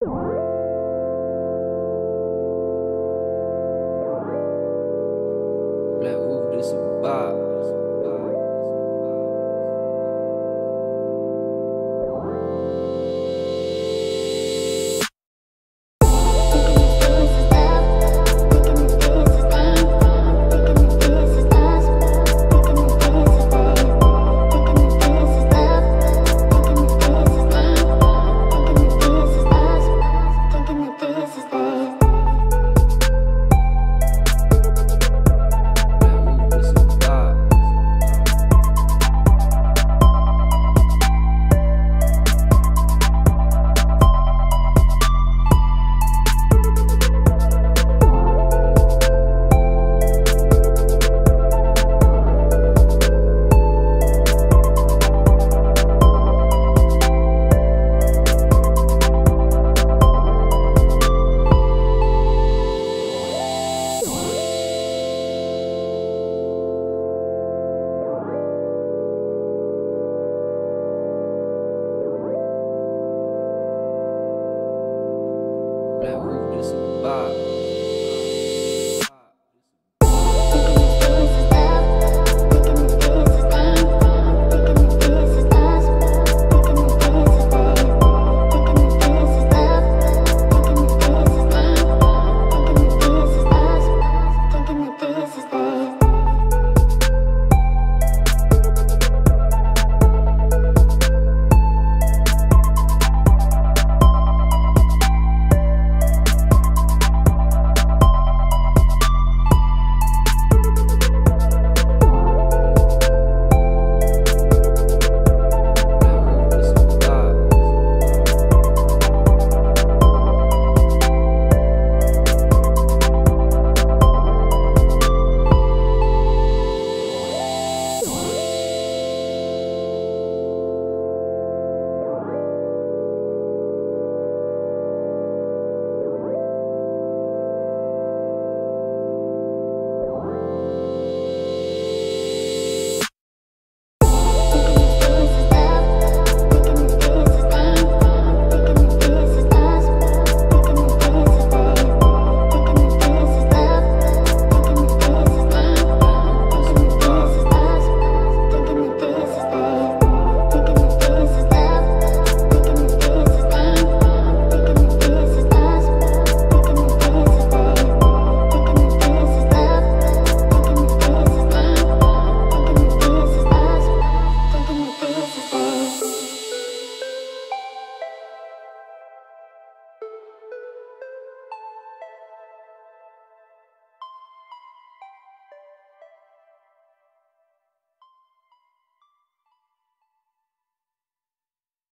Black Wolf, this a bop.